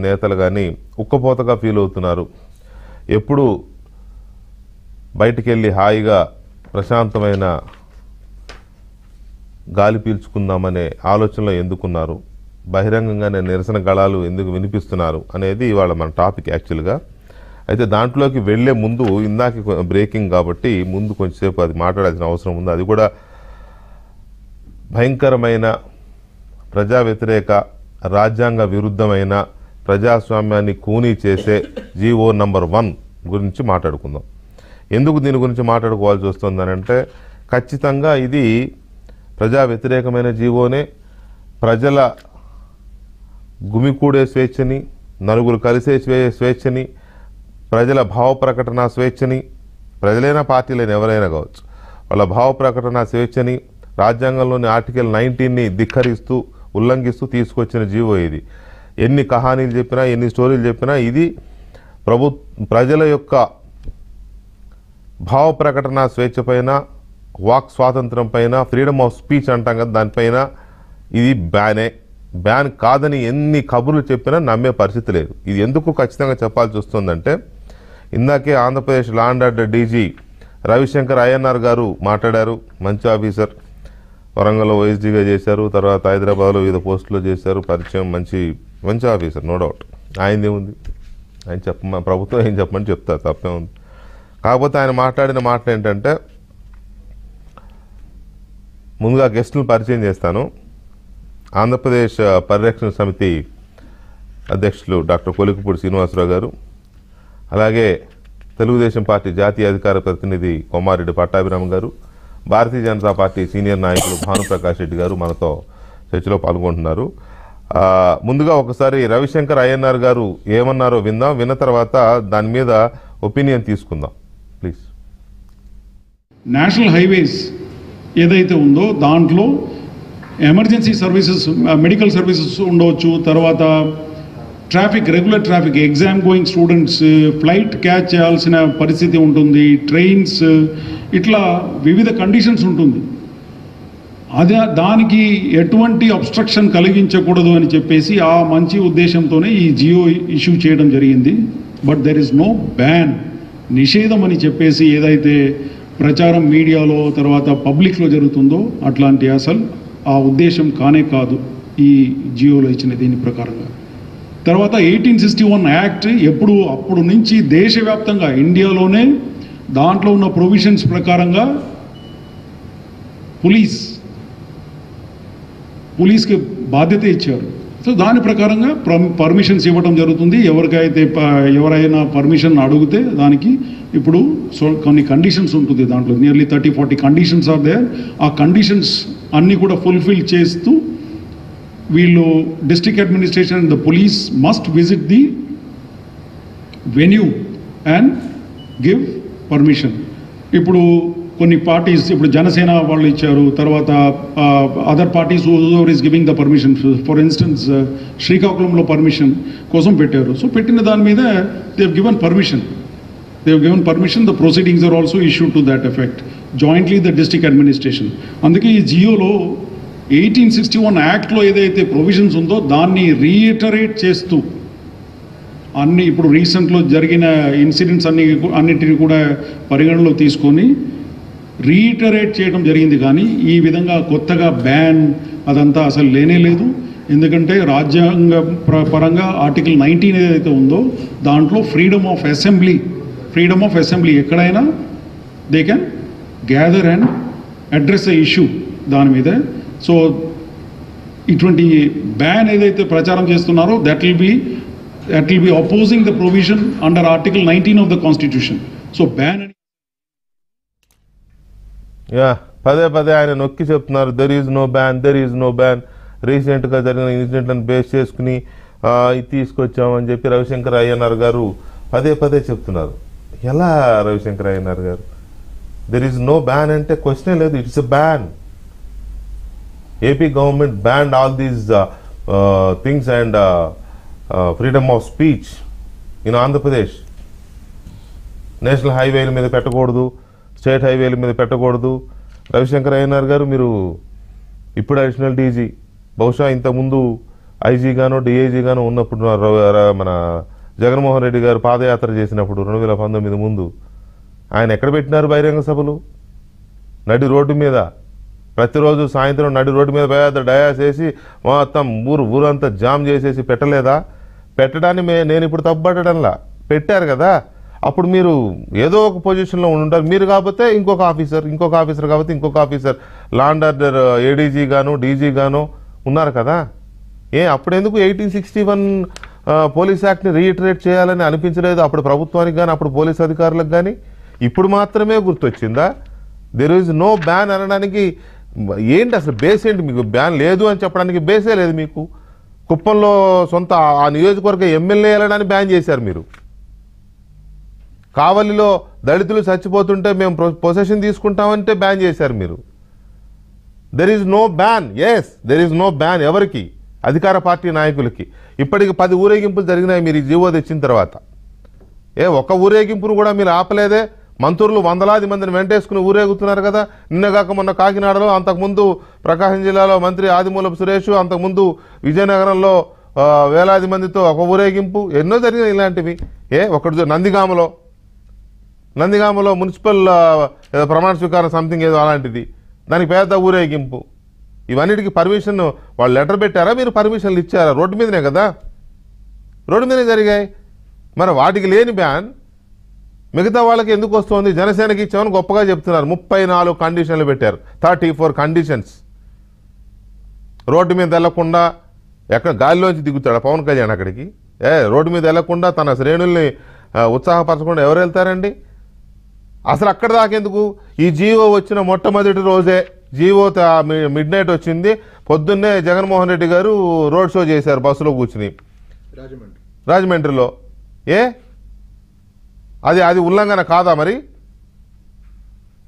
నేతలు కానీ ఉక్కపోతగా ఫీల్ అవుతున్నారు. ఎప్పుడు బయటికి వెళ్ళి హాయిగా ప్రశాంతమైన గాలి పీల్చుకుందామనే ఆలోచనలో ఎందుకున్నారు? బహిరంగంగానే నిరసన గళాలు ఎందుకు వినిపిస్తున్నారు? అనేది ఇవాళ మన టాపిక్ యాక్చువల్గా అయితే దాంట్లోకి వెళ్ళే ముందు ఇందాక బ్రేకింగ్ కాబట్టి ముందు కొంచెంసేపు అది మాట్లాడాల్సిన అవసరం ఉంది. అది కూడా భయంకరమైన ప్రజా వ్యతిరేక రాజ్యాంగ విరుద్ధమైన ప్రజాస్వామ్యాన్ని కూనీ చేసే జీవో నంబర్ వన్ గురించి మాట్లాడుకుందాం. ఎందుకు దీని గురించి మాట్లాడుకోవాల్సి వస్తుందనంటే ఖచ్చితంగా ఇది ప్రజా వ్యతిరేకమైన జీవోనే ప్రజల గుమికూడే స్వేచ్ఛని నలుగురు కలిసే స్వే స్వేచ్ఛని ప్రజల భావ ప్రకటన స్వేచ్ఛని ప్రజలైనా పార్టీలైన ఎవరైనా కావచ్చు వాళ్ళ భావ ప్రకటన స్వేచ్ఛని రాజ్యాంగంలోని ఆర్టికల్ నైన్టీన్ని ధిక్కరిస్తూ ఉల్లంఘిస్తూ తీసుకొచ్చిన జీవో ఇది. ఎన్ని కహానీలు చెప్పినా ఎన్ని స్టోరీలు చెప్పినా ఇది ప్రభు ప్రజల యొక్క భావ ప్రకటన స్వేచ్ఛ పైన వాక్ స్వాతంత్రం పైన ఫ్రీడమ్ ఆఫ్ స్పీచ్ అంటాం కదా దానిపైన ఇది బ్యానే. బ్యాన్ కాదని ఎన్ని కబుర్లు చెప్పినా నమ్మే పరిస్థితి లేదు. ఇది ఎందుకు ఖచ్చితంగా చెప్పాల్సి వస్తుందంటే ఇందాకే Andhra Pradesh law and order DG Ravishankar Ayyanar garu మాట్లాడారు మంచి ఆఫీసర్. వరంగల్లో ఓఎస్డీగా చేశారు తర్వాత హైదరాబాద్లో వివిధ పోస్టులో చేశారు పరిచయం మంచి మంచి ఆఫీసర్ నో డౌట్. ఆయనదే ఉంది ఆయన చెప్ప ప్రభుత్వం ఏం చెప్పమని చెప్తారు తప్పే ఉంది. కాకపోతే ఆయన మాట్లాడిన మాటలు ఏంటంటే ముందుగా గెస్టులను పరిచయం చేస్తాను. ఆంధ్రప్రదేశ్ పరిరక్షణ సమితి అధ్యక్షులు డాక్టర్ కొలికపూడి శ్రీనివాసరావు గారు అలాగే తెలుగుదేశం పార్టీ జాతీయ అధికార ప్రతినిధి కొమారెడ్డి పట్టాభిరామ్ గారు భారతీయ జనతా పార్టీ సీనియర్ నాయకులు భానుప్రకాష్ రెడ్డి గారు మనతో చర్చలో పాల్గొంటున్నారు. ముందుగా ఒకసారి రవిశంకర్ అయ్యన్నార్ గారు ఏమన్నారో విందాం. విన్న తర్వాత దాని మీద ఒపీనియన్ తీసుకుందాం. ప్లీజ్. నేషనల్ హైవేస్ ఏదైతే ఉందో దాంట్లో ఎమర్జెన్సీ సర్వీసెస్ మెడికల్ సర్వీసెస్ ఉండవచ్చు. తర్వాత traffic regular traffic exam going students flight catch చేయాల్సిన పరిస్థితి ఉంటుంది. ట్రైన్స్ ఇట్లా వివిధ కండిషన్స్ ఉంటుంది. అదే దానికి ఎటువంటి అబ్స్ట్రక్షన్ కలిగించకూడదు అని చెప్పేసి ఆ మంచి ఉద్దేశంతోనే ఈ జియో ఇష్యూ చేయడం జరిగింది. But there is no ban నిషేధం అని చెప్పేసి ఏదైతే ప్రచారం మీడియాలో తర్వాత పబ్లిక్లో జరుగుతుందో అట్లాంటి అసలు ఆ ఉద్దేశం కానే కాదు ఈ జియోలో ఇచ్చిన దీని ప్రకారంగా. తర్వాత ఎయిటీన్ సిక్స్టీ వన్ యాక్ట్ ఎప్పుడు అప్పుడు నుంచి దేశవ్యాప్తంగా ఇండియాలోనే దాంట్లో ఉన్న ప్రొవిజన్స్ ప్రకారంగా పోలీస్ పోలీస్కి బాధ్యత ఇచ్చారు. సో దాని ప్రకారంగా పర్మిషన్స్ ఇవ్వడం జరుగుతుంది. ఎవరికైతే ఎవరైనా పర్మిషన్ అడిగితే దానికి ఇప్పుడు సో కొన్ని కండిషన్స్ ఉంటుంది దాంట్లో. Nearly thirty forty conditions are there ఆ కండిషన్స్ అన్నీ కూడా ఫుల్ఫిల్ చేస్తూ వీళ్ళు district administration the police must visit the venue and give permission ఇప్పుడు కొన్ని పార్టీస్ ఇప్పుడు జనసేన వాళ్ళు ఇచ్చారు తర్వాత other parties over is giving the permission for instance శ్రీకాకుళంలో పర్మిషన్ కోసం పెట్టారు. సో పెట్టిన దాని మీద they given permission they given permission the proceedings are also issue to that effect jointly the district administration అందుకే ఈ జియోలో ఎయిటీన్ సిక్స్టీ వన్ యాక్ట్లో ఏదైతే ప్రొవిజన్స్ ఉందో దాన్ని రీఇటరేట్ చేస్తూ అన్ని ఇప్పుడు రీసెంట్లో జరిగిన ఇన్సిడెంట్స్ అన్ని అన్నిటిని కూడా పరిగణలో తీసుకొని రీటరేట్ చేయడం జరిగింది కానీ ఈ విధంగా కొత్తగా బ్యాన్ అదంతా అసలు లేనే లేదు. ఎందుకంటే రాజ్యాంగ పరంగా ఆర్టికల్ నైన్టీన్ ఏదైతే ఉందో దాంట్లో freedom of assembly freedom of assembly ఎక్కడైనా they can gather and address a issue దాని మీద. సో ఇటువంటి బ్యాన్ ఏదైతే ప్రచారం చేస్తున్నారో that will be that will be opposing the provision under article nineteen of the constitution. So ban yeah పదే పదే ఆయన నొక్కి చెప్తున్నారు there is no ban there is no ban రీసెంట్గా జరిగిన ఇన్సిడెంట్లను బేస్ చేసుకుని ఇది తీసుకొచ్చామని చెప్పి రవిశంకర్ అయ్యన్నార్ గారు పదే పదే చెప్తున్నారు. ఎలా రవిశంకర్ అయ్యన్నర్ గారు? దెర్ ఈజ్ నో బ్యాన్ అంటే క్వశ్చనే లేదు it's a ban AP government banned all these things and freedom of speech in Andhra Pradesh national హైవేల మీద పెట్టకూడదు. స్టేట్ హైవేల మీద పెట్టకూడదు. రవిశంకర్ అయ్యనార్ గారు మీరు ఇప్పుడు అడిషనల్ డీజీ బహుశా ఇంతకుముందు ఐజీగానో డిఐజీగానో ఉన్నప్పుడు మన జగన్మోహన్ రెడ్డి గారు పాదయాత్ర చేసినప్పుడు రెండు వేల పంతొమ్మిది ముందు ఆయన ఎక్కడ పెట్టినారు బహిరంగ సభలు? నడి రోడ్డు మీద. ప్రతిరోజు సాయంత్రం నడి రోడ్డు మీద పాదయాత్ర డయాస్ వేసి మొత్తం ఊరు ఊరంతా జామ్ చేసేసి పెట్టలేదా? పెట్టడాన్ని మే నేను ఇప్పుడు తప్పుపట్టడంలా? పెట్టారు కదా? అప్పుడు మీరు ఏదో ఒక పొజిషన్లో ఉంటారు మీరు కాకపోతే ఇంకొక ఆఫీసర్ ఇంకొక ఆఫీసర్ కాబట్టి ఇంకొక officer. Law and order ADG గాను డీజీ గాను ఉన్నారు కదా? ఏ అప్పుడెందుకు ఎయిటీన్ సిక్స్టీ వన్ పోలీస్ యాక్ట్ని రీఇటరేట్ చేయాలని అనిపించలేదు? అప్పుడు ప్రభుత్వానికి కానీ అప్పుడు పోలీస్ అధికారులకు కానీ ఇప్పుడు మాత్రమే గుర్తొచ్చిందా? దెర్ ఈజ్ నో బ్యాన్ అనడానికి ఏంటి అసలు బేస్ ఏంటి మీకు? బ్యాన్ లేదు అని చెప్పడానికి బేసే లేదు మీకు. కుప్పంలో సొంత ఆ నియోజకవర్గ ఎమ్మెల్యే వెళ్ళడానికి బ్యాన్ చేశారు మీరు. కావలిలో దళితులు చచ్చిపోతుంటే మేము పొసెషన్ తీసుకుంటామంటే బ్యాన్ చేశారు మీరు. There is no ban yes there is no ban ఎవరికి? అధికార పార్టీ నాయకులకి. ఇప్పటికి పది ఊరేగింపులు జరిగినాయి మీరు ఈ జీవో తెచ్చిన తర్వాత. ఏ ఒక్క ఊరేగింపును కూడా మీరు ఆపలేదే? మంత్రులు వందలాది మందిని వెంటేసుకుని ఊరేగుతున్నారు కదా? నిన్నగాక మొన్న కాకినాడలో అంతకుముందు ప్రకాశం జిల్లాలో మంత్రి ఆదిమూలపు సురేష్ అంతకుముందు విజయనగరంలో వేలాది మందితో ఒక ఊరేగింపు. ఎన్నో జరిగినాయి ఇలాంటివి. ఏ ఒకటి నందిగామలో. నందిగామలో మున్సిపల్ ఏదో ప్రమాణ స్వీకారం సంథింగ్ ఏదో అలాంటిది. దానికి పెద్ద ఊరేగింపు. ఇవన్నిటికి పర్మిషన్ వాళ్ళు లెటర్ పెట్టారా? మీరు పర్మిషన్లు ఇచ్చారా? రోడ్డు మీదనే కదా? రోడ్డు మీదనే జరిగాయి. మరి వాటికి లేని బ్యాన్ మిగతా వాళ్ళకి ఎందుకు వస్తుంది? జనసేనకి ఇచ్చామని గొప్పగా చెప్తున్నారు. ముప్పై నాలుగు కండిషన్లు పెట్టారు. థర్టీ ఫోర్ కండిషన్స్ రోడ్డు మీద వెళ్ళకుండా ఎక్కడ గాలిలోంచి దిగుతాడు పవన్ కళ్యాణ్ అక్కడికి? ఏ రోడ్డు మీద వెళ్ళకుండా తన శ్రేణుల్ని ఉత్సాహపరచకుండా ఎవరు వెళ్తారండి? అసలు అక్కడ దాకెందుకు ఈ జీవో వచ్చిన మొట్టమొదటి రోజే జీవో మిడ్ నైట్ వచ్చింది. పొద్దున్నే జగన్మోహన్ రెడ్డి గారు రోడ్ షో చేశారు బస్సులో కూర్చుని. రాజమండ్రి. రాజమండ్రిలో. ఏ? అది అది ఉల్లంఘన కాదా మరి?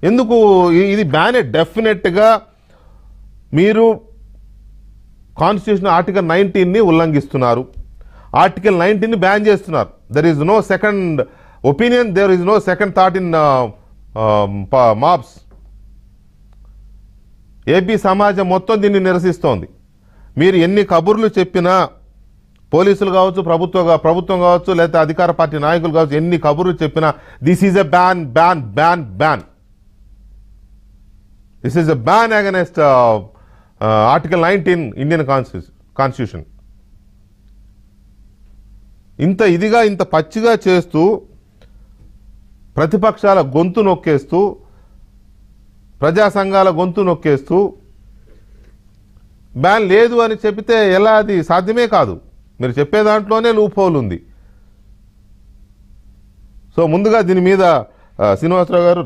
ఎందుకు ఇది బ్యానే డెఫినెట్గా మీరు కాన్స్టిట్యూషన్ ఆర్టికల్ నైన్టీన్ని ఉల్లంఘిస్తున్నారు. ఆర్టికల్ నైన్టీన్ని బ్యాన్ చేస్తున్నారు. There is no second opinion there is no second thought in mobs AP సమాజం మొత్తం దీన్ని నిరసిస్తోంది. మీరు ఎన్ని కబుర్లు చెప్పినా పోలీసులు కావచ్చు ప్రభుత్వ ప్రభుత్వం కావచ్చు లేకపోతే అధికార పార్టీ నాయకులు కావచ్చు ఎన్ని కబుర్లు చెప్పినా this is a ban ban ban ban this is a ban against article nineteen Indian constitution constitution ఇంత ఇదిగా ఇంత పచ్చిగా చేస్తూ ప్రతిపక్షాల గొంతు నొక్కేస్తూ ప్రజా సంఘాల గొంతు నొక్కేస్తూ బ్యాన్ లేదు అని చెబితే ఎలా అది సాధ్యమే కాదు. మీరు చెప్పే దాంట్లోనే లూఫోల్ ఉంది. సో ముందుగా దీని మీద శ్రీనివాసరావు గారు